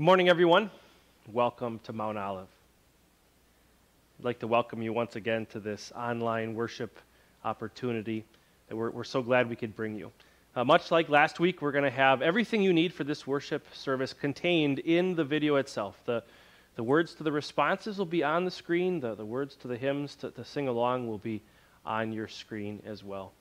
Good morning, everyone. Welcome to Mount Olive. I'd like to welcome you once again to this online worship opportunity that we're, we're so glad we could bring you. Uh, much like last week, we're going to have everything you need for this worship service contained in the video itself. The, the words to the responses will be on the screen, the, the words to the hymns to, to sing along will be on your screen as well.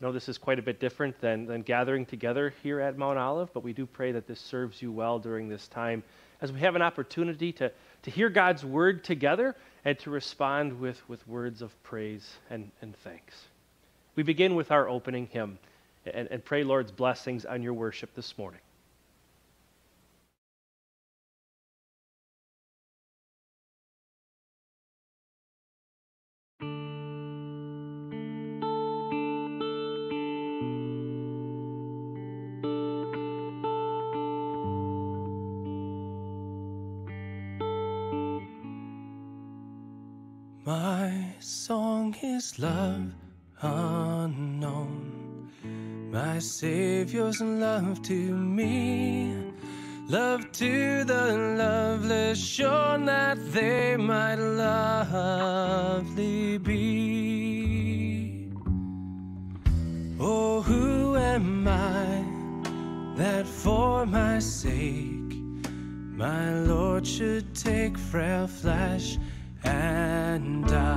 Know this is quite a bit different than, than gathering together here at Mount Olive, but we do pray that this serves you well during this time as we have an opportunity to, to hear God's word together and to respond with, with words of praise and, and thanks. We begin with our opening hymn and, and pray Lord's blessings on your worship this morning. Love unknown. My Savior's love to me, love to the loveless, shown that they might lovely be. Oh, who am I that for my sake my Lord should take frail flesh and die?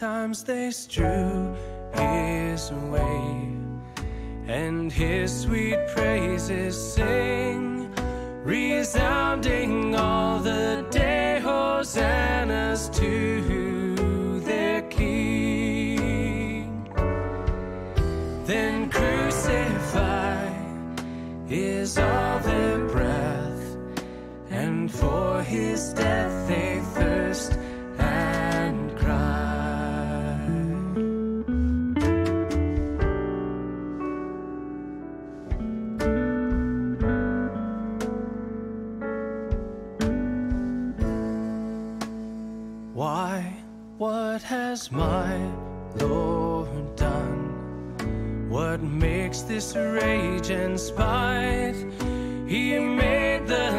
Sometimes they strew his way. And his sweet praises sing, resounding Why? What has my Lord done? What makes this rage and spite? He made the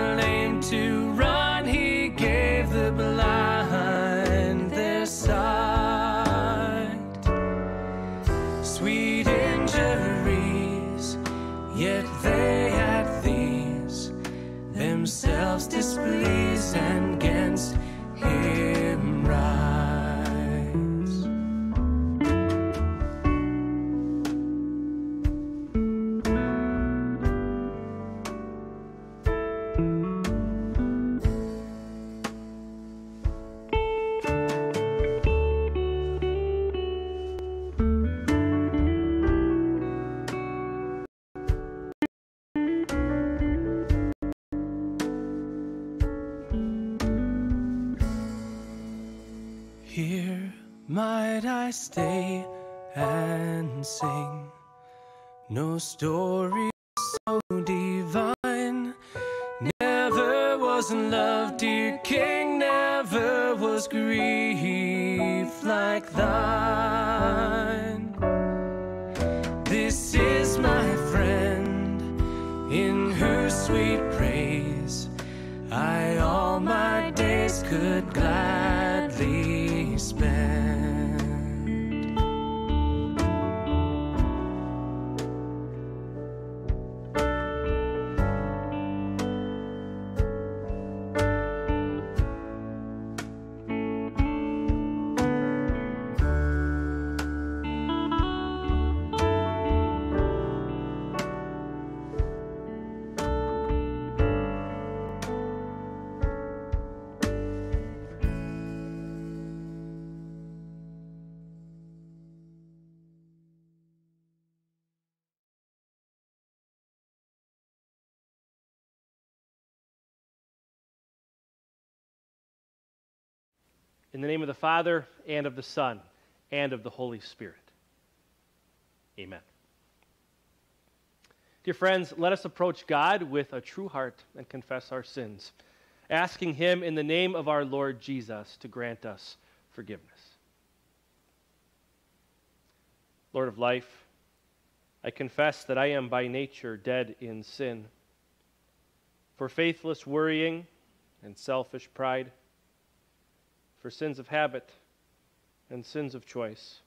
In the name of the Father, and of the Son, and of the Holy Spirit. Amen. Dear friends, let us approach God with a true heart and confess our sins, asking Him in the name of our Lord Jesus to grant us forgiveness. Lord of life, I confess that I am by nature dead in sin. For faithless worrying and selfish pride, for sins of habit and sins of choice,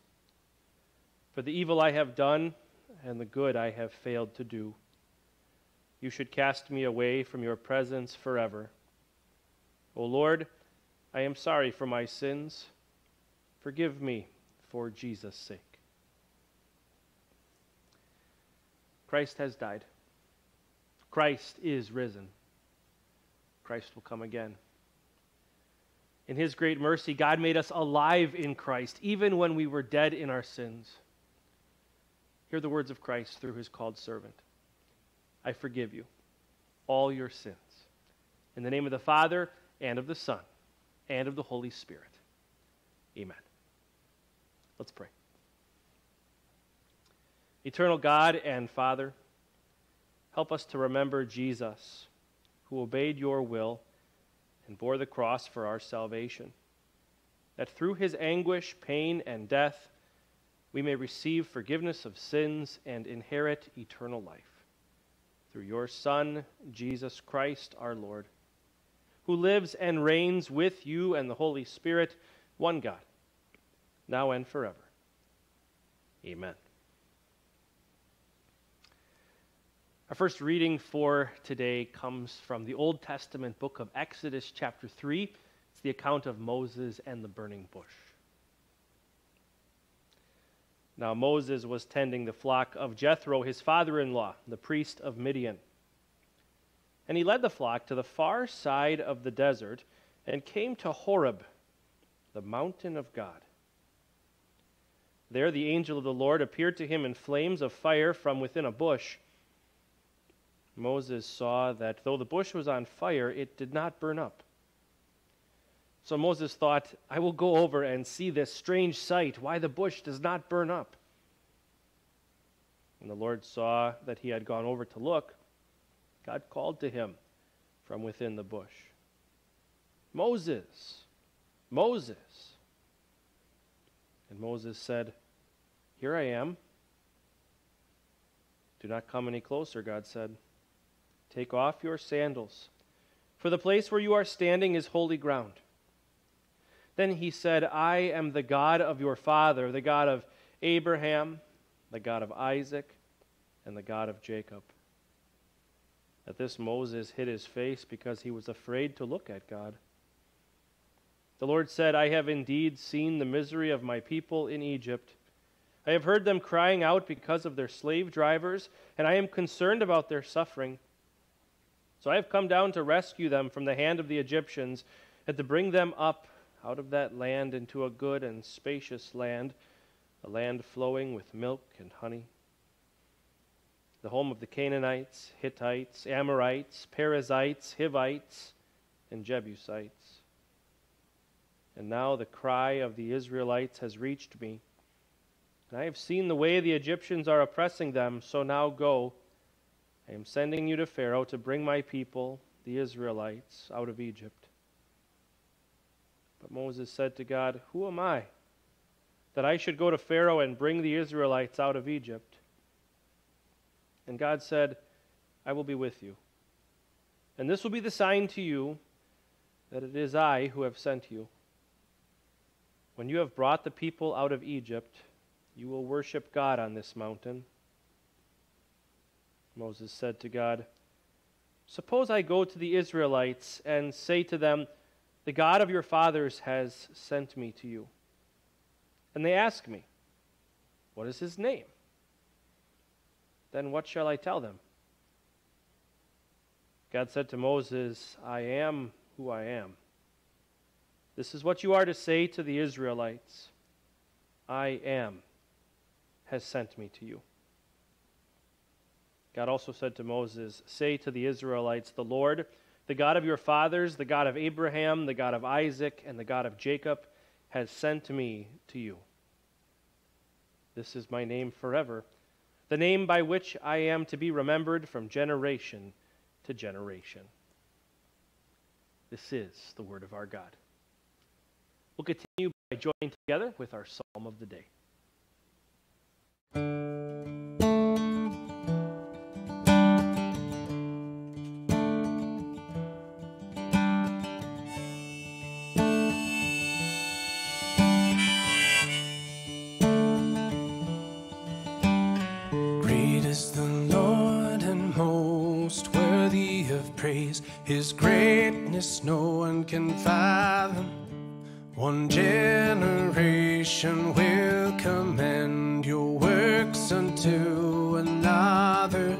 for the evil I have done and the good I have failed to do. You should cast me away from your presence forever. O Lord, I am sorry for my sins. Forgive me for Jesus' sake. Christ has died. Christ is risen. Christ will come again. In His great mercy, God made us alive in Christ, even when we were dead in our sins. Hear the words of Christ through His called servant I forgive you all your sins. In the name of the Father, and of the Son, and of the Holy Spirit. Amen. Let's pray. Eternal God and Father, help us to remember Jesus, who obeyed your will and bore the cross for our salvation, that through his anguish, pain, and death, we may receive forgiveness of sins and inherit eternal life. Through your Son, Jesus Christ our Lord, who lives and reigns with you and the Holy Spirit, one God, now and forever. Amen. Our first reading for today comes from the Old Testament book of Exodus, chapter 3. It's the account of Moses and the burning bush. Now, Moses was tending the flock of Jethro, his father in law, the priest of Midian. And he led the flock to the far side of the desert and came to Horeb, the mountain of God. There, the angel of the Lord appeared to him in flames of fire from within a bush. Moses saw that though the bush was on fire, it did not burn up. So Moses thought, I will go over and see this strange sight, why the bush does not burn up. When the Lord saw that he had gone over to look, God called to him from within the bush Moses, Moses. And Moses said, Here I am. Do not come any closer, God said. Take off your sandals, for the place where you are standing is holy ground. Then he said, I am the God of your father, the God of Abraham, the God of Isaac, and the God of Jacob. At this, Moses hid his face because he was afraid to look at God. The Lord said, I have indeed seen the misery of my people in Egypt. I have heard them crying out because of their slave drivers, and I am concerned about their suffering. So I have come down to rescue them from the hand of the Egyptians, and to bring them up out of that land into a good and spacious land, a land flowing with milk and honey. The home of the Canaanites, Hittites, Amorites, Perizzites, Hivites, and Jebusites. And now the cry of the Israelites has reached me. And I have seen the way the Egyptians are oppressing them, so now go I am sending you to Pharaoh to bring my people, the Israelites, out of Egypt. But Moses said to God, Who am I that I should go to Pharaoh and bring the Israelites out of Egypt? And God said, I will be with you. And this will be the sign to you that it is I who have sent you. When you have brought the people out of Egypt, you will worship God on this mountain Moses said to God, Suppose I go to the Israelites and say to them, The God of your fathers has sent me to you. And they ask me, What is his name? Then what shall I tell them? God said to Moses, I am who I am. This is what you are to say to the Israelites I am has sent me to you. God also said to Moses, Say to the Israelites, The Lord, the God of your fathers, the God of Abraham, the God of Isaac, and the God of Jacob, has sent me to you. This is my name forever, the name by which I am to be remembered from generation to generation. This is the word of our God. We'll continue by joining together with our psalm of the day. Of praise. His greatness no one can fathom. One generation will commend your works unto another.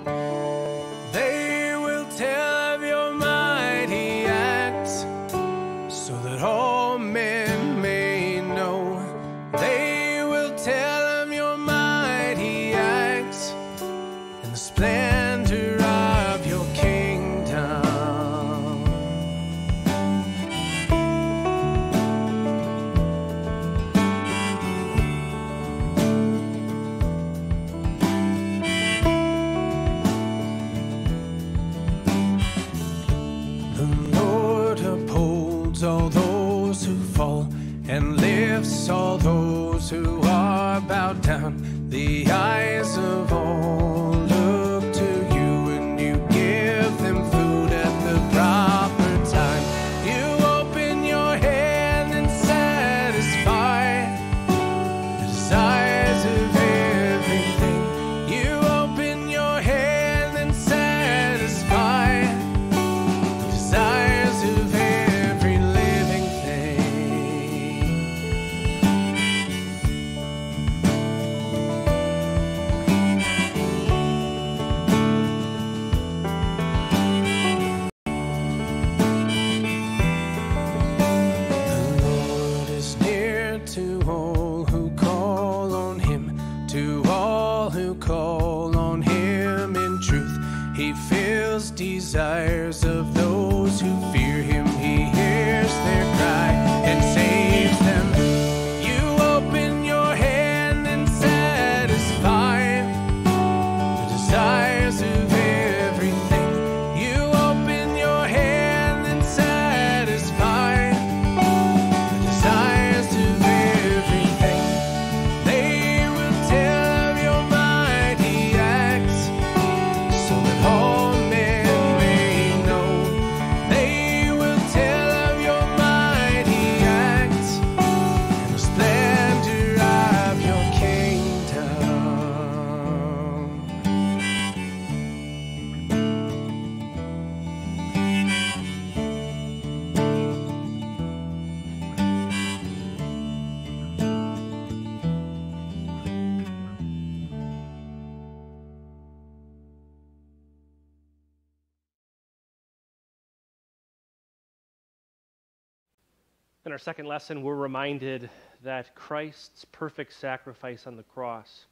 In our second lesson, we're reminded that Christ's perfect sacrifice on the cross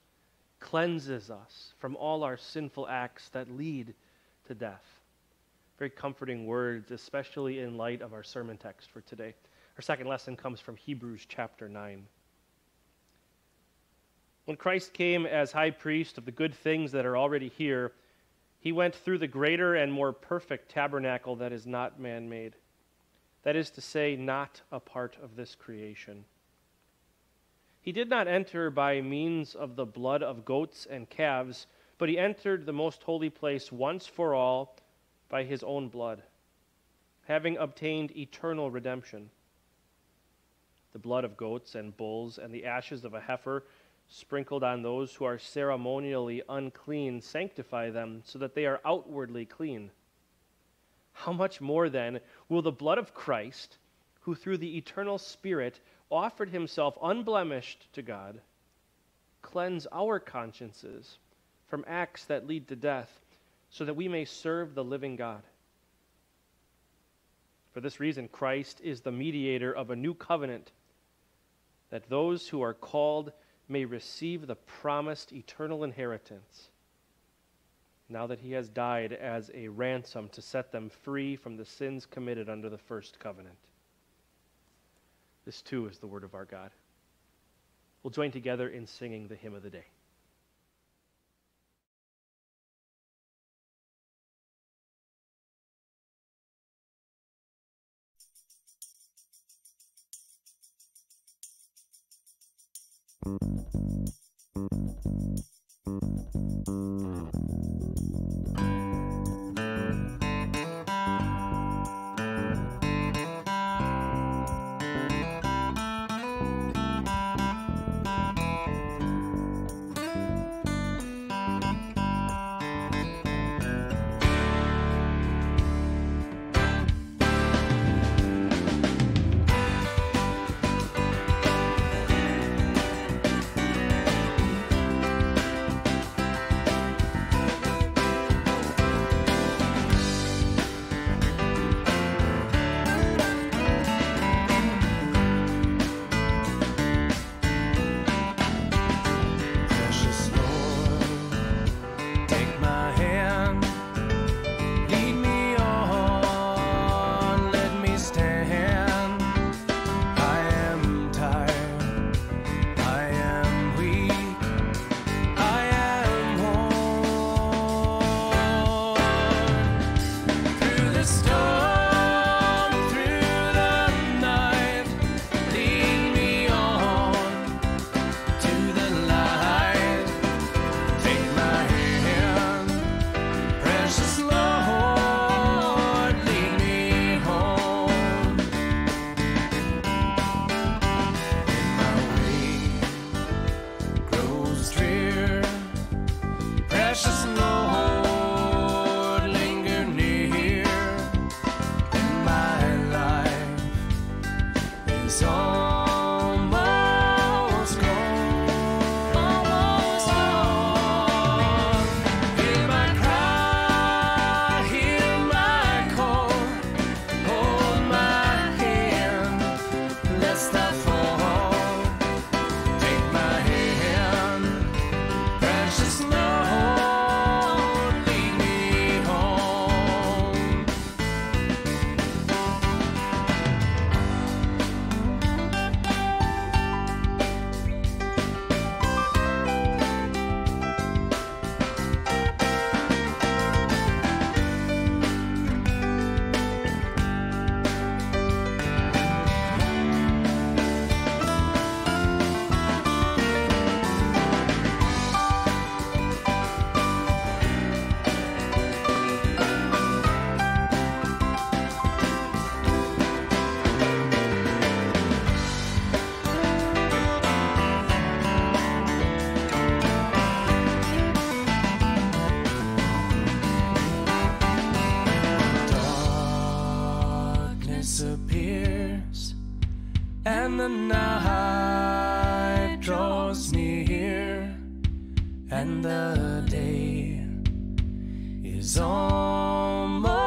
cleanses us from all our sinful acts that lead to death. Very comforting words, especially in light of our sermon text for today. Our second lesson comes from Hebrews chapter 9. When Christ came as high priest of the good things that are already here, he went through the greater and more perfect tabernacle that is not man made that is to say, not a part of this creation. He did not enter by means of the blood of goats and calves, but he entered the most holy place once for all by his own blood, having obtained eternal redemption. The blood of goats and bulls and the ashes of a heifer sprinkled on those who are ceremonially unclean sanctify them so that they are outwardly clean. How much more then will the blood of Christ, who through the eternal Spirit offered himself unblemished to God, cleanse our consciences from acts that lead to death, so that we may serve the living God? For this reason, Christ is the mediator of a new covenant, that those who are called may receive the promised eternal inheritance now that he has died as a ransom to set them free from the sins committed under the first covenant. This too is the word of our God. We'll join together in singing the hymn of the day. Thank you. And the night draws near, and the day is almost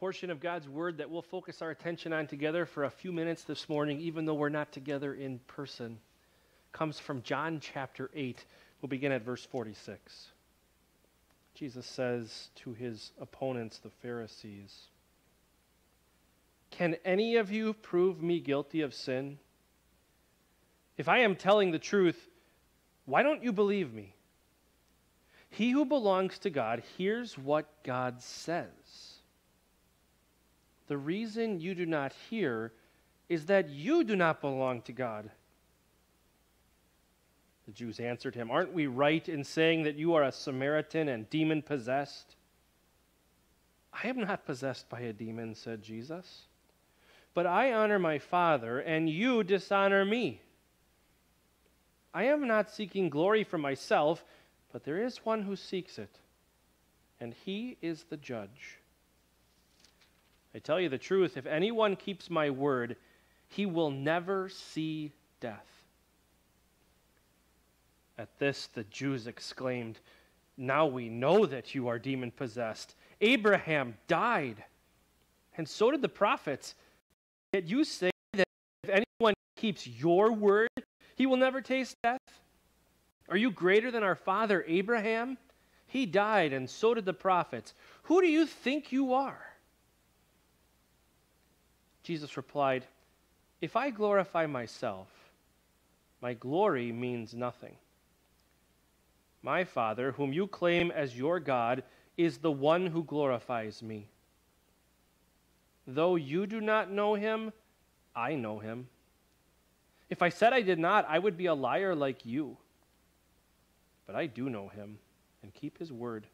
portion of God's word that we'll focus our attention on together for a few minutes this morning, even though we're not together in person, comes from John chapter 8. We'll begin at verse 46. Jesus says to his opponents, the Pharisees, Can any of you prove me guilty of sin? If I am telling the truth, why don't you believe me? He who belongs to God hears what God says. The reason you do not hear is that you do not belong to God. The Jews answered him, Aren't we right in saying that you are a Samaritan and demon possessed? I am not possessed by a demon, said Jesus. But I honor my Father, and you dishonor me. I am not seeking glory for myself, but there is one who seeks it, and he is the judge. I tell you the truth, if anyone keeps my word, he will never see death. At this, the Jews exclaimed, Now we know that you are demon possessed. Abraham died, and so did the prophets. Yet you say that if anyone keeps your word, he will never taste death. Are you greater than our father Abraham? He died, and so did the prophets. Who do you think you are? Jesus replied, If I glorify myself, my glory means nothing. My Father, whom you claim as your God, is the one who glorifies me. Though you do not know him, I know him. If I said I did not, I would be a liar like you. But I do know him and keep his word.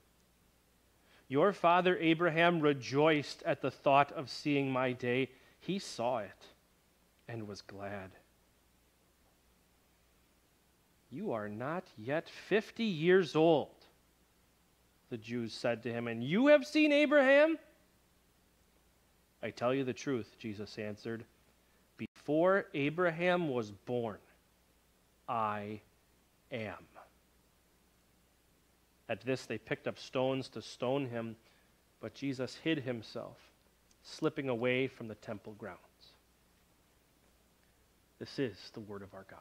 Your father Abraham rejoiced at the thought of seeing my day. He saw it and was glad. You are not yet 50 years old, the Jews said to him, and you have seen Abraham? I tell you the truth, Jesus answered. Before Abraham was born, I am. At this, they picked up stones to stone him, but Jesus hid himself, slipping away from the temple grounds. This is the word of our God.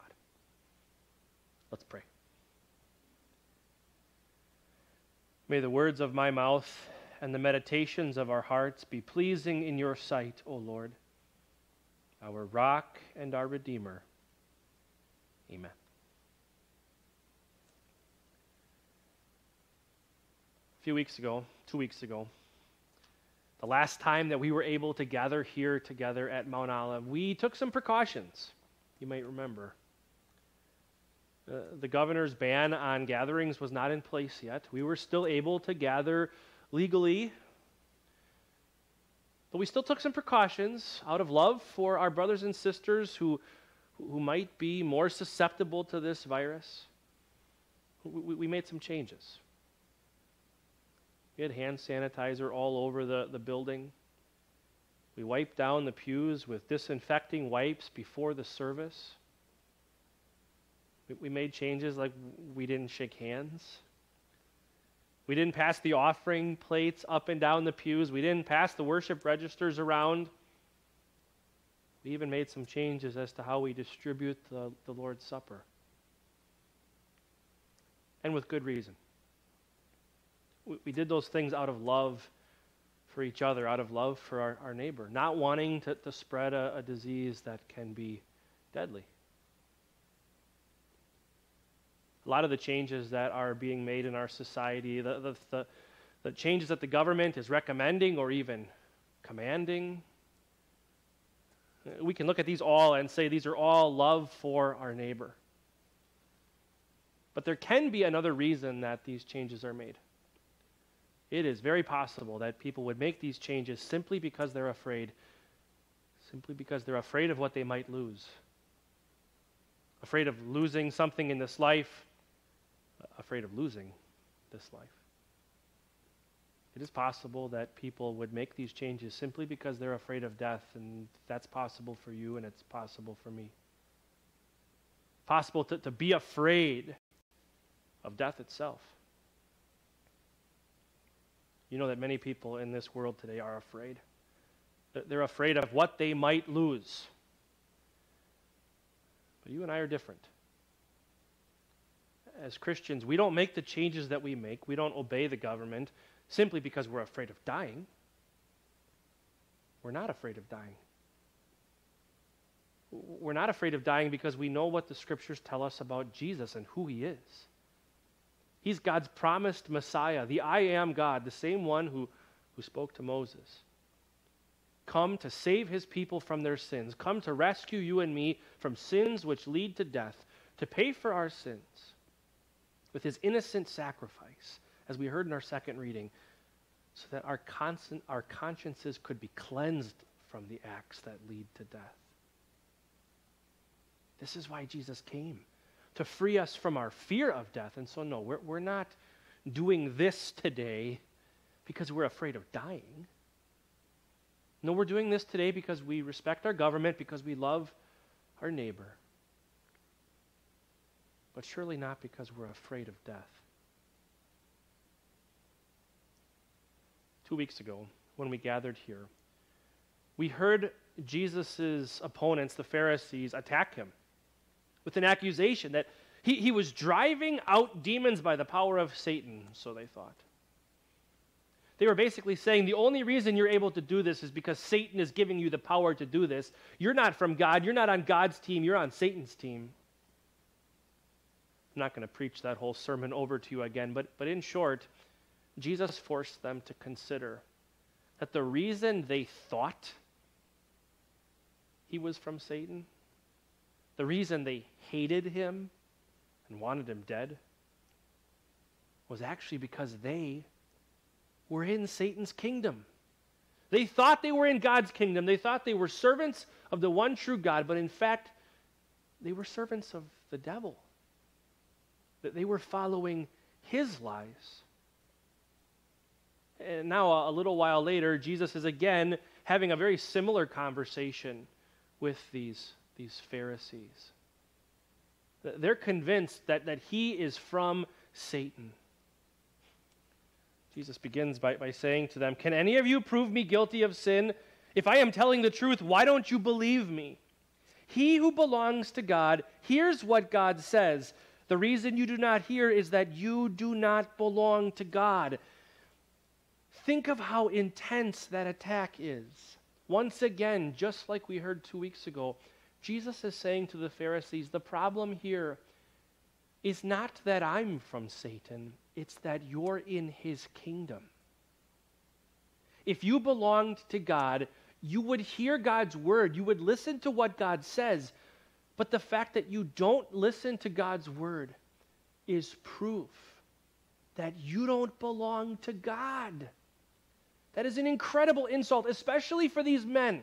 Let's pray. May the words of my mouth and the meditations of our hearts be pleasing in your sight, O Lord, our rock and our redeemer. Amen. A few weeks ago, two weeks ago, the last time that we were able to gather here together at Mount Olive, we took some precautions. You might remember. Uh, the governor's ban on gatherings was not in place yet. We were still able to gather legally, but we still took some precautions out of love for our brothers and sisters who, who might be more susceptible to this virus. We, we made some changes. We had hand sanitizer all over the, the building. We wiped down the pews with disinfecting wipes before the service. We made changes like we didn't shake hands. We didn't pass the offering plates up and down the pews. We didn't pass the worship registers around. We even made some changes as to how we distribute the, the Lord's Supper. And with good reason. We, we did those things out of love for each other, out of love for our, our neighbor, not wanting to, to spread a, a disease that can be deadly. a lot of the changes that are being made in our society, the, the, the, the changes that the government is recommending or even commanding. We can look at these all and say these are all love for our neighbor. But there can be another reason that these changes are made. It is very possible that people would make these changes simply because they're afraid, simply because they're afraid of what they might lose. Afraid of losing something in this life, afraid of losing this life. It is possible that people would make these changes simply because they're afraid of death, and that's possible for you, and it's possible for me. Possible to, to be afraid of death itself. You know that many people in this world today are afraid. They're afraid of what they might lose. But you and I are different as Christians, we don't make the changes that we make. We don't obey the government simply because we're afraid of dying. We're not afraid of dying. We're not afraid of dying because we know what the scriptures tell us about Jesus and who he is. He's God's promised Messiah, the I am God, the same one who, who spoke to Moses. come to save his people from their sins, come to rescue you and me from sins which lead to death, to pay for our sins with his innocent sacrifice, as we heard in our second reading, so that our, constant, our consciences could be cleansed from the acts that lead to death. This is why Jesus came, to free us from our fear of death. And so, no, we're, we're not doing this today because we're afraid of dying. No, we're doing this today because we respect our government, because we love our neighbor. But surely not because we're afraid of death. Two weeks ago, when we gathered here, we heard Jesus' opponents, the Pharisees, attack him with an accusation that he, he was driving out demons by the power of Satan, so they thought. They were basically saying the only reason you're able to do this is because Satan is giving you the power to do this. You're not from God. You're not on God's team. You're on Satan's team. I'm not going to preach that whole sermon over to you again, but, but in short, Jesus forced them to consider that the reason they thought he was from Satan, the reason they hated him and wanted him dead, was actually because they were in Satan's kingdom. They thought they were in God's kingdom. They thought they were servants of the one true God, but in fact, they were servants of the devil. That they were following his lies. And now, a little while later, Jesus is again having a very similar conversation with these, these Pharisees. They're convinced that, that he is from Satan. Jesus begins by, by saying to them, Can any of you prove me guilty of sin? If I am telling the truth, why don't you believe me? He who belongs to God hears what God says. The reason you do not hear is that you do not belong to God. Think of how intense that attack is. Once again, just like we heard two weeks ago, Jesus is saying to the Pharisees, the problem here is not that I'm from Satan, it's that you're in his kingdom. If you belonged to God, you would hear God's word, you would listen to what God says. But the fact that you don't listen to God's word is proof that you don't belong to God. That is an incredible insult, especially for these men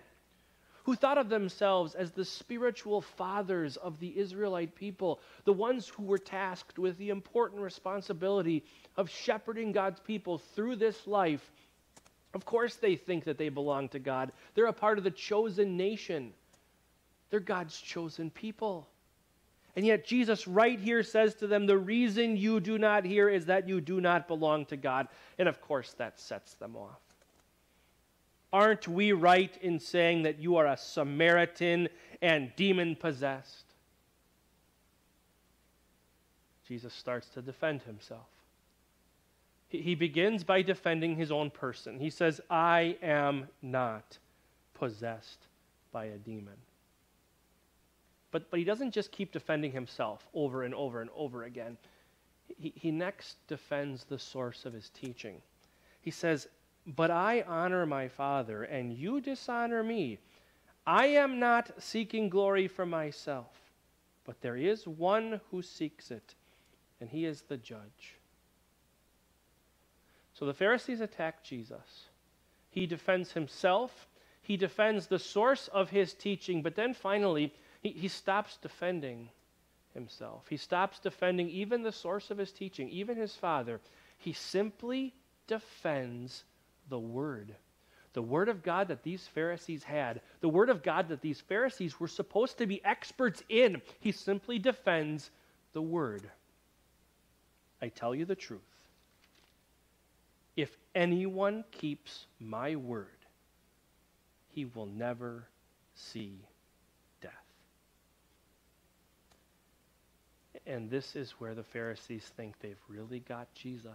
who thought of themselves as the spiritual fathers of the Israelite people, the ones who were tasked with the important responsibility of shepherding God's people through this life. Of course, they think that they belong to God. They're a part of the chosen nation, they're God's chosen people. And yet, Jesus right here says to them, The reason you do not hear is that you do not belong to God. And of course, that sets them off. Aren't we right in saying that you are a Samaritan and demon possessed? Jesus starts to defend himself. He begins by defending his own person. He says, I am not possessed by a demon. But, but he doesn't just keep defending himself over and over and over again. He, he next defends the source of his teaching. He says, but I honor my Father, and you dishonor me. I am not seeking glory for myself, but there is one who seeks it, and he is the judge. So the Pharisees attack Jesus. He defends himself, he defends the source of his teaching, but then finally, he, he stops defending himself. He stops defending even the source of his teaching, even his Father. He simply defends the Word. The Word of God that these Pharisees had, the Word of God that these Pharisees were supposed to be experts in. He simply defends the Word. I tell you the truth. If anyone keeps my word, he will never see death. And this is where the Pharisees think they've really got Jesus.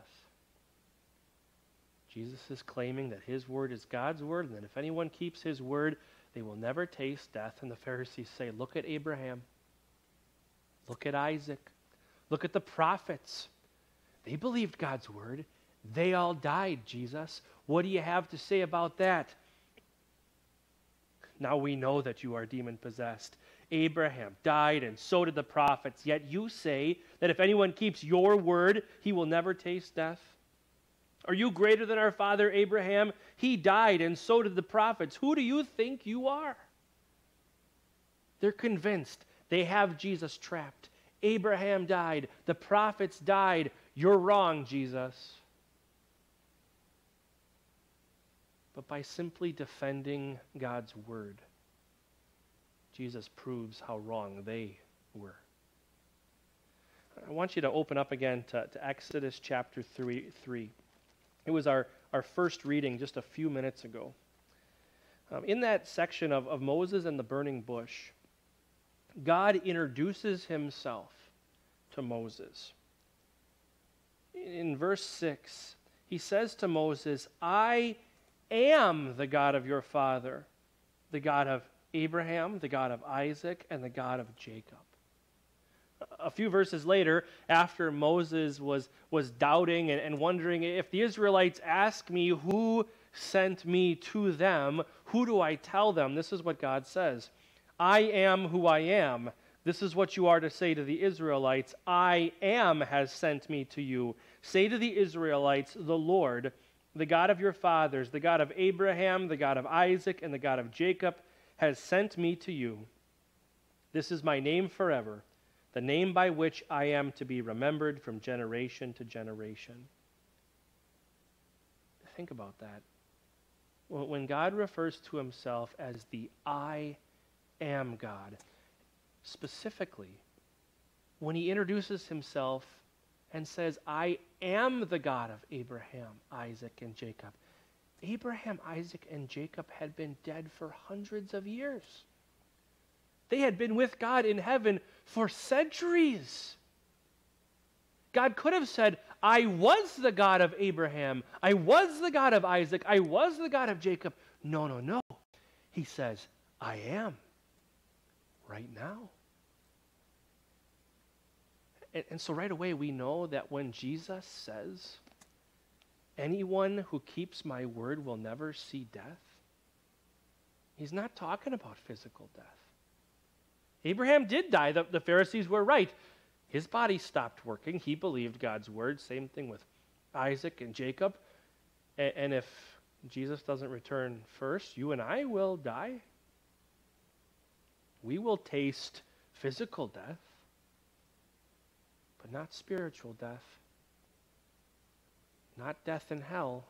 Jesus is claiming that his word is God's word, and that if anyone keeps his word, they will never taste death. And the Pharisees say, Look at Abraham. Look at Isaac. Look at the prophets. They believed God's word. They all died, Jesus. What do you have to say about that? Now we know that you are demon possessed. Abraham died, and so did the prophets. Yet you say that if anyone keeps your word, he will never taste death. Are you greater than our father Abraham? He died, and so did the prophets. Who do you think you are? They're convinced they have Jesus trapped. Abraham died, the prophets died. You're wrong, Jesus. But by simply defending God's word, Jesus proves how wrong they were. I want you to open up again to, to Exodus chapter 3, 3. It was our, our first reading just a few minutes ago. Um, in that section of, of Moses and the burning bush, God introduces himself to Moses. In verse 6, he says to Moses, I am the God of your father, the God of Abraham, the God of Isaac, and the God of Jacob. A few verses later, after Moses was, was doubting and, and wondering if the Israelites ask me who sent me to them, who do I tell them? This is what God says I am who I am. This is what you are to say to the Israelites I am has sent me to you. Say to the Israelites, The Lord, the God of your fathers, the God of Abraham, the God of Isaac, and the God of Jacob, has sent me to you. This is my name forever, the name by which I am to be remembered from generation to generation. Think about that. When God refers to himself as the I am God, specifically, when he introduces himself and says, I am the God of Abraham, Isaac, and Jacob. Abraham, Isaac, and Jacob had been dead for hundreds of years. They had been with God in heaven for centuries. God could have said, I was the God of Abraham. I was the God of Isaac. I was the God of Jacob. No, no, no. He says, I am right now. And, and so right away we know that when Jesus says, Anyone who keeps my word will never see death, he's not talking about physical death. Abraham did die. The, the Pharisees were right. His body stopped working. He believed God's word. Same thing with Isaac and Jacob. And, and if Jesus doesn't return first, you and I will die. We will taste physical death but not spiritual death, not death in hell.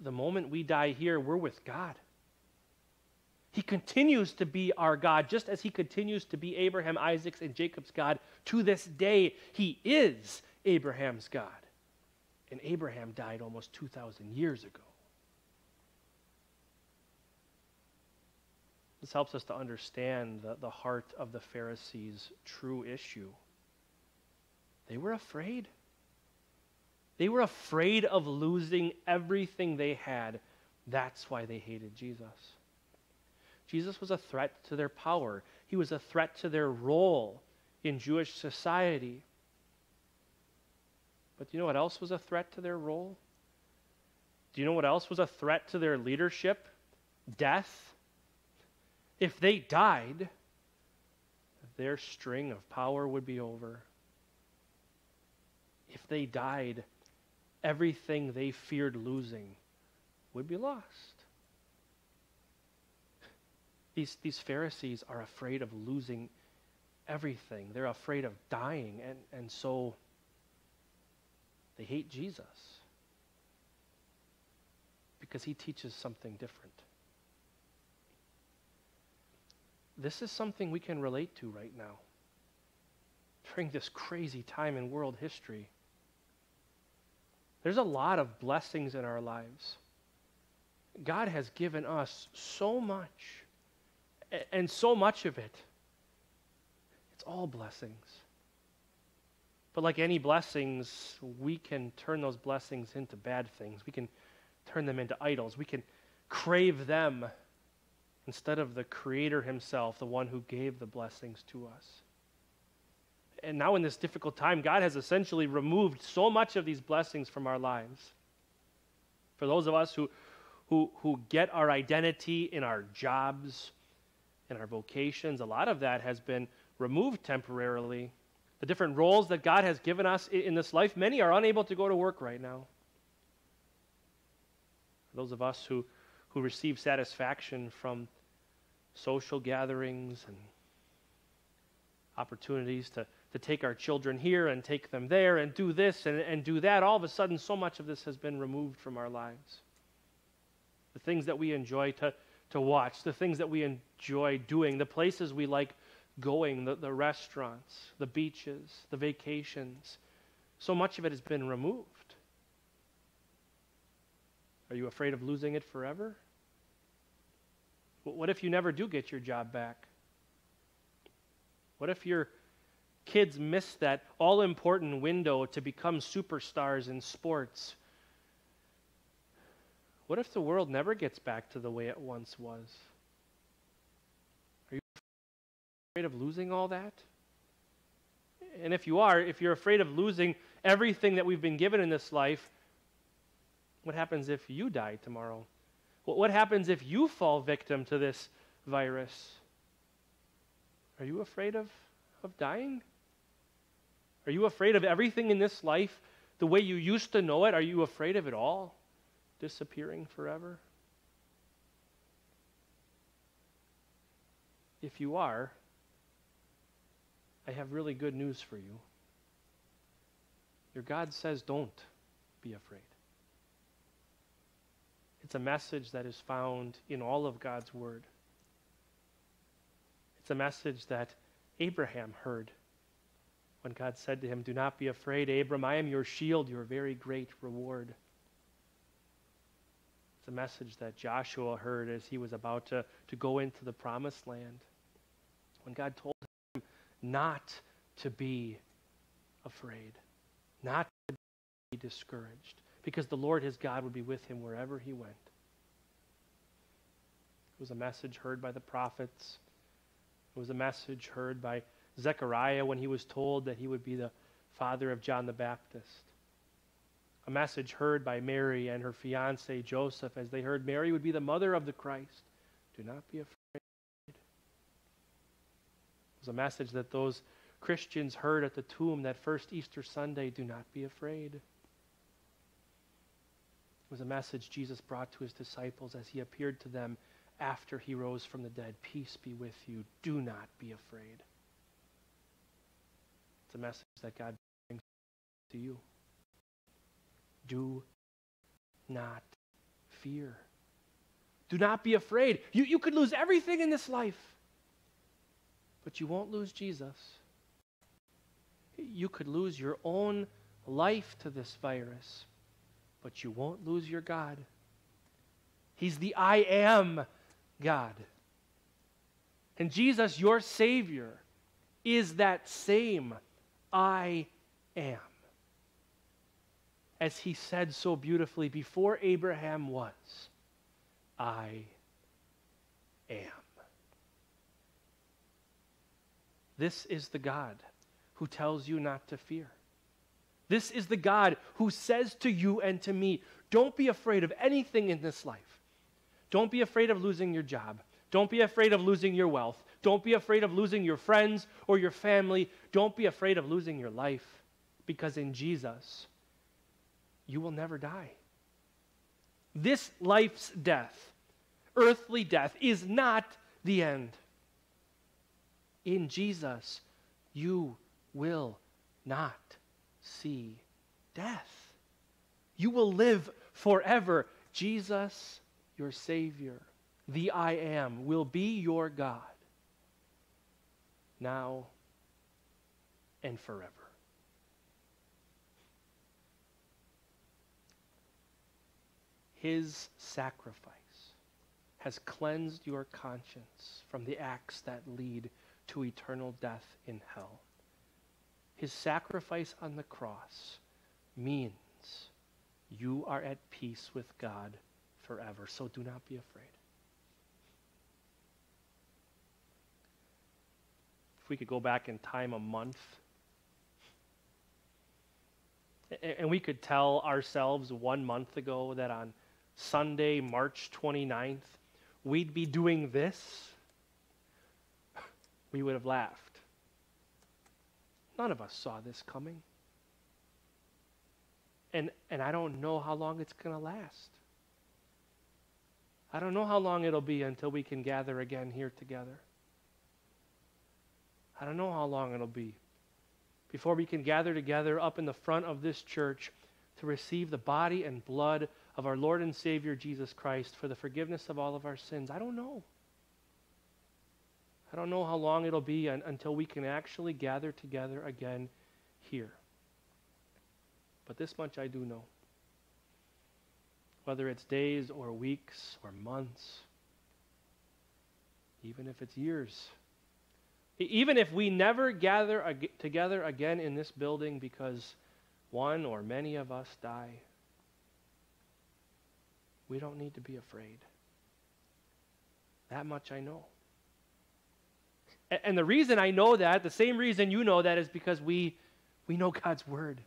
The moment we die here, we're with God. He continues to be our God, just as He continues to be Abraham, Isaac's, and Jacob's God. To this day, He is Abraham's God. And Abraham died almost 2,000 years ago. This helps us to understand the, the heart of the Pharisees' true issue. They were afraid. They were afraid of losing everything they had. That's why they hated Jesus. Jesus was a threat to their power, he was a threat to their role in Jewish society. But do you know what else was a threat to their role? Do you know what else was a threat to their leadership? Death. If they died, their string of power would be over if they died, everything they feared losing would be lost. These, these Pharisees are afraid of losing everything. They're afraid of dying, and, and so they hate Jesus because he teaches something different. This is something we can relate to right now during this crazy time in world history. There's a lot of blessings in our lives. God has given us so much, and so much of it, it's all blessings. But like any blessings, we can turn those blessings into bad things. We can turn them into idols. We can crave them instead of the Creator Himself, the one who gave the blessings to us and now in this difficult time, God has essentially removed so much of these blessings from our lives. For those of us who, who, who get our identity in our jobs, in our vocations, a lot of that has been removed temporarily. The different roles that God has given us in, in this life, many are unable to go to work right now. Those of us who, who receive satisfaction from social gatherings and opportunities to, to take our children here and take them there and do this and, and do that, all of a sudden, so much of this has been removed from our lives. The things that we enjoy to, to watch, the things that we enjoy doing, the places we like going, the, the restaurants, the beaches, the vacations, so much of it has been removed. Are you afraid of losing it forever? What if you never do get your job back? What if your kids miss that all important window to become superstars in sports? What if the world never gets back to the way it once was? Are you afraid of losing all that? And if you are, if you're afraid of losing everything that we've been given in this life, what happens if you die tomorrow? What happens if you fall victim to this virus? Are you afraid of, of dying? Are you afraid of everything in this life the way you used to know it? Are you afraid of it all disappearing forever? If you are, I have really good news for you. Your God says, don't be afraid. It's a message that is found in all of God's Word. It's a message that Abraham heard when God said to him, Do not be afraid, Abram, I am your shield, your very great reward. It's a message that Joshua heard as he was about to, to go into the promised land. When God told him not to be afraid, not to be discouraged because the Lord his God would be with him wherever he went. It was a message heard by the prophets. It was a message heard by Zechariah when he was told that he would be the father of John the Baptist. A message heard by Mary and her fiance Joseph as they heard Mary would be the mother of the Christ. Do not be afraid. It was a message that those Christians heard at the tomb that first Easter Sunday do not be afraid It was a message Jesus brought to his disciples as he appeared to them after he rose from the dead. Peace be with you. Do not be afraid. It's a message that God brings to you. Do not fear. Do not be afraid. You, you could lose everything in this life, but you won't lose Jesus. You could lose your own life to this virus, but you won't lose your God. He's the I am God. And Jesus, your Savior, is that same I am. As he said so beautifully, before Abraham was, I am. This is the God who tells you not to fear. This is the God who says to you and to me, don't be afraid of anything in this life. Don't be afraid of losing your job. Don't be afraid of losing your wealth. Don't be afraid of losing your friends or your family. Don't be afraid of losing your life because in Jesus, you will never die. This life's death, earthly death, is not the end. In Jesus, you will not see death. You will live forever. Jesus, your Savior, the I am, will be your God now and forever. His sacrifice has cleansed your conscience from the acts that lead to eternal death in hell. His sacrifice on the cross means you are at peace with God forever. So do not be afraid. If we could go back in time a month, and we could tell ourselves one month ago that on Sunday, March 29th, we'd be doing this, we would have laughed. None of us saw this coming. And, and I don't know how long it's going to last. I don't know how long it'll be until we can gather again here together. I don't know how long it'll be before we can gather together up in the front of this church to receive the body and blood of our Lord and Savior Jesus Christ for the forgiveness of all of our sins. I don't know. I don't know how long it'll be un- until we can actually gather together again here. But this much I do know. Whether it's days or weeks or months, even if it's years, even if we never gather ag- together again in this building because one or many of us die, we don't need to be afraid. That much I know. And the reason I know that, the same reason you know that, is because we, we know God's word.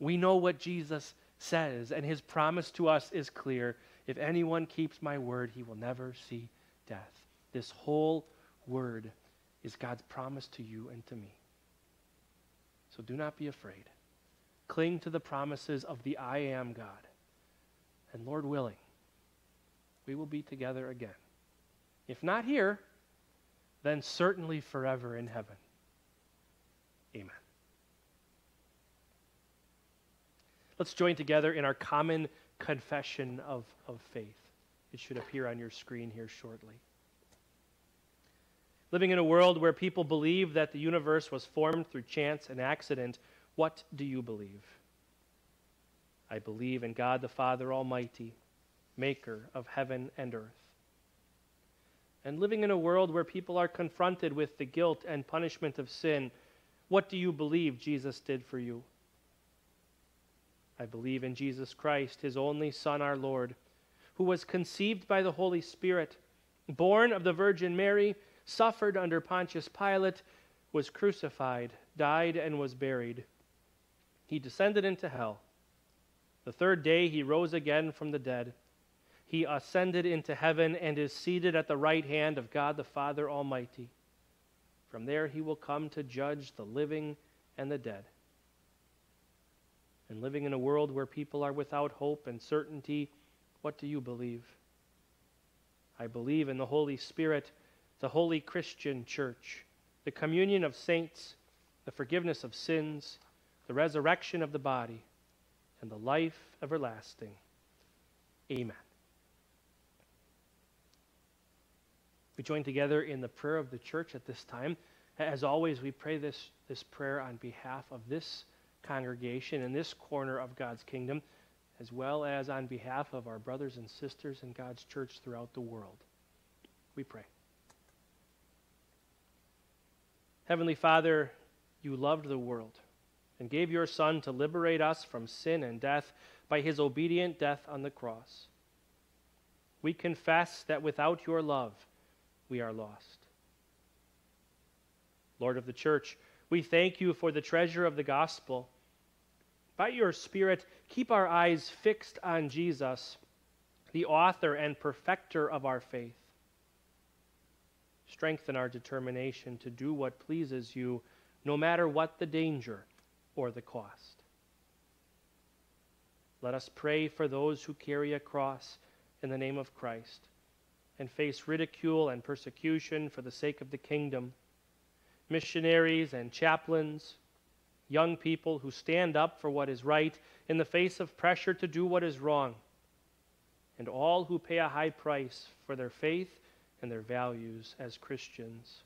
We know what Jesus says, and his promise to us is clear. If anyone keeps my word, he will never see death. This whole word is God's promise to you and to me. So do not be afraid. Cling to the promises of the I am God. And Lord willing, we will be together again. If not here, then certainly forever in heaven. Amen. Let's join together in our common confession of, of faith. It should appear on your screen here shortly. Living in a world where people believe that the universe was formed through chance and accident, what do you believe? I believe in God the Father Almighty, maker of heaven and earth. And living in a world where people are confronted with the guilt and punishment of sin, what do you believe Jesus did for you? I believe in Jesus Christ, his only Son, our Lord, who was conceived by the Holy Spirit, born of the Virgin Mary, suffered under Pontius Pilate, was crucified, died, and was buried. He descended into hell. The third day he rose again from the dead. He ascended into heaven and is seated at the right hand of God the Father Almighty. From there he will come to judge the living and the dead. And living in a world where people are without hope and certainty, what do you believe? I believe in the Holy Spirit, the holy Christian church, the communion of saints, the forgiveness of sins, the resurrection of the body, and the life everlasting. Amen. We join together in the prayer of the church at this time. As always, we pray this, this prayer on behalf of this congregation in this corner of God's kingdom, as well as on behalf of our brothers and sisters in God's church throughout the world. We pray. Heavenly Father, you loved the world and gave your Son to liberate us from sin and death by his obedient death on the cross. We confess that without your love, we are lost. Lord of the church, we thank you for the treasure of the gospel. By your Spirit, keep our eyes fixed on Jesus, the author and perfecter of our faith. Strengthen our determination to do what pleases you, no matter what the danger or the cost. Let us pray for those who carry a cross in the name of Christ and face ridicule and persecution for the sake of the kingdom. Missionaries and chaplains, young people who stand up for what is right in the face of pressure to do what is wrong, and all who pay a high price for their faith and their values as Christians.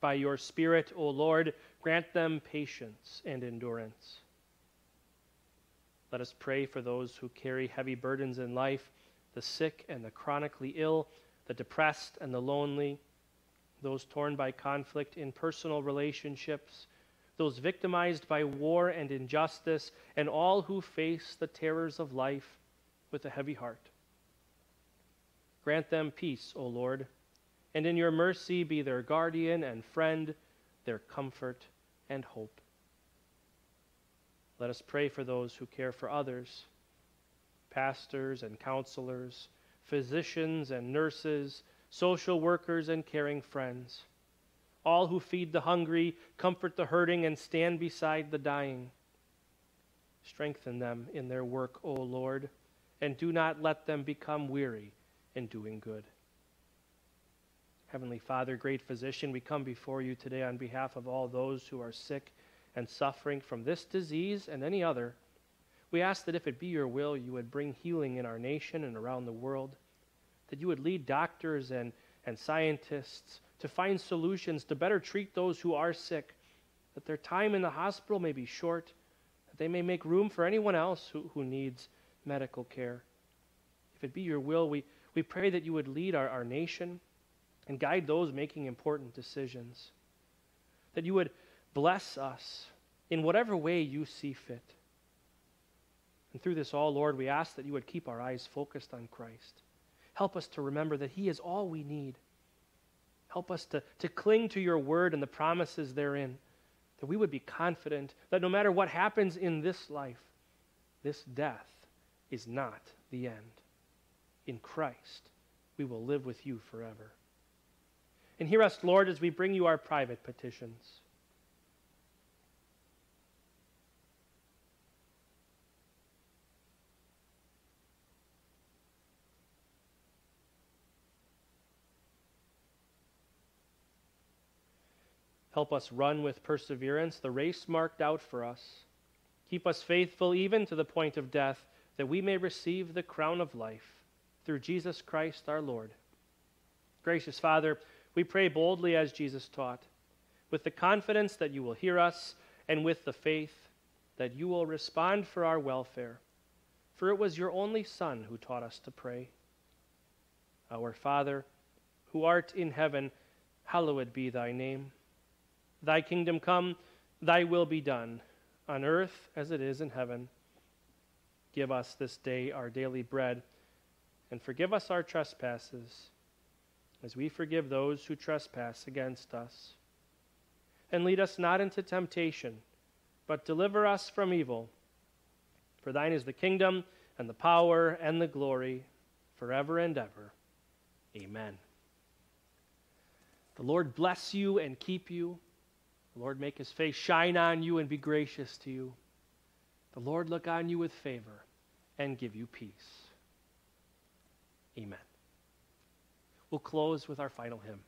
By your Spirit, O Lord, grant them patience and endurance. Let us pray for those who carry heavy burdens in life the sick and the chronically ill, the depressed and the lonely, those torn by conflict in personal relationships, those victimized by war and injustice, and all who face the terrors of life with a heavy heart. Grant them peace, O Lord, and in your mercy be their guardian and friend, their comfort and hope. Let us pray for those who care for others pastors and counselors, physicians and nurses, social workers and caring friends, all who feed the hungry, comfort the hurting, and stand beside the dying. Strengthen them in their work, O Lord, and do not let them become weary in doing good. Heavenly Father, great physician, we come before you today on behalf of all those who are sick and suffering from this disease and any other. We ask that if it be your will, you would bring healing in our nation and around the world, that you would lead doctors and, and scientists to find solutions to better treat those who are sick, that their time in the hospital may be short, that they may make room for anyone else who, who needs medical care. If it be your will, we, we pray that you would lead our, our nation and guide those making important decisions, that you would bless us in whatever way you see fit. And through this all, Lord, we ask that you would keep our eyes focused on Christ. Help us to remember that He is all we need. Help us to, to cling to your word and the promises therein, that we would be confident that no matter what happens in this life, this death is not the end. In Christ, we will live with you forever. And hear us, Lord, as we bring you our private petitions. Help us run with perseverance the race marked out for us. Keep us faithful even to the point of death, that we may receive the crown of life through Jesus Christ our Lord. Gracious Father, we pray boldly as Jesus taught, with the confidence that you will hear us and with the faith that you will respond for our welfare. For it was your only Son who taught us to pray. Our Father, who art in heaven, hallowed be thy name. Thy kingdom come, thy will be done, on earth as it is in heaven. Give us this day our daily bread, and forgive us our trespasses, as we forgive those who trespass against us. And lead us not into temptation, but deliver us from evil. For thine is the kingdom, and the power, and the glory, forever and ever. Amen. The Lord bless you and keep you. The Lord make his face shine on you and be gracious to you. The Lord look on you with favor and give you peace. Amen. We'll close with our final hymn.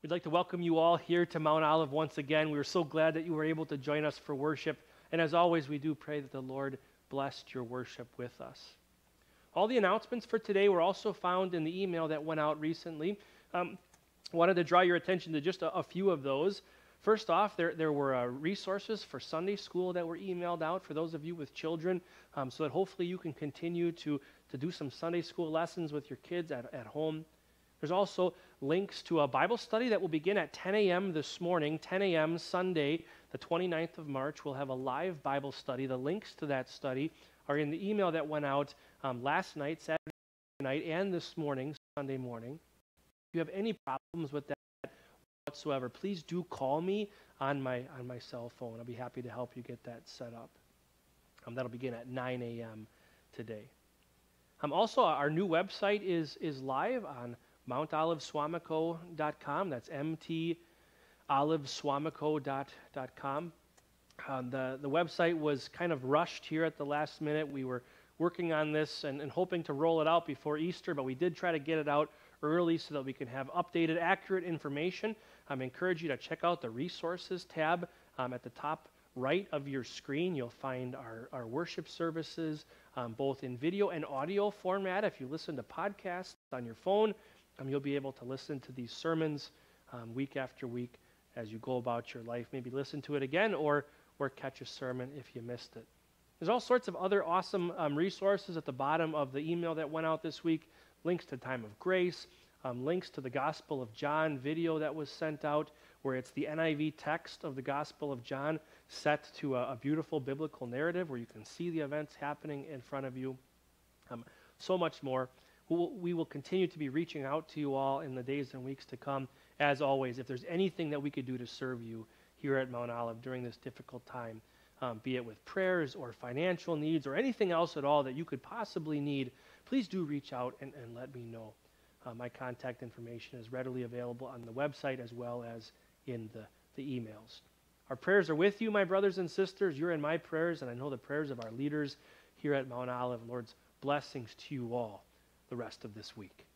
We'd like to welcome you all here to Mount Olive once again. We are so glad that you were able to join us for worship. And as always, we do pray that the Lord blessed your worship with us. All the announcements for today were also found in the email that went out recently. Um, wanted to draw your attention to just a, a few of those. First off, there, there were uh, resources for Sunday school that were emailed out for those of you with children um, so that hopefully you can continue to, to do some Sunday school lessons with your kids at, at home. There's also links to a Bible study that will begin at 10 a.m. this morning, 10 a.m. Sunday, the 29th of March. We'll have a live Bible study. The links to that study are in the email that went out um, last night, Saturday night, and this morning, Sunday morning. If you have any problems with that whatsoever, please do call me on my on my cell phone. I'll be happy to help you get that set up. Um, that'll begin at 9 a.m. today. Um, also, our new website is is live on MountOliveSuamico.com. That's MtOliveSuamico.com. Uh, the, the website was kind of rushed here at the last minute. We were working on this and, and hoping to roll it out before Easter, but we did try to get it out early so that we can have updated, accurate information. I um, encourage you to check out the resources tab um, at the top right of your screen. You'll find our, our worship services um, both in video and audio format. If you listen to podcasts on your phone, um, you'll be able to listen to these sermons um, week after week as you go about your life. Maybe listen to it again or, or catch a sermon if you missed it. There's all sorts of other awesome um, resources at the bottom of the email that went out this week links to Time of Grace, um, links to the Gospel of John video that was sent out, where it's the NIV text of the Gospel of John set to a, a beautiful biblical narrative where you can see the events happening in front of you. Um, so much more. We'll, continue to be reaching out to you all in the days and weeks to come. As always, if there's anything that we could do to serve you here at Mount Olive during this difficult time, um, be it with prayers or financial needs or anything else at all that you could possibly need, please do reach out and, and let me know. Uh, my contact information is readily available on the website as well as in the, the emails. Our prayers are with you, my brothers and sisters. You're in my prayers, and I know the prayers of our leaders here at Mount Olive. Lord's blessings to you all the rest of this week.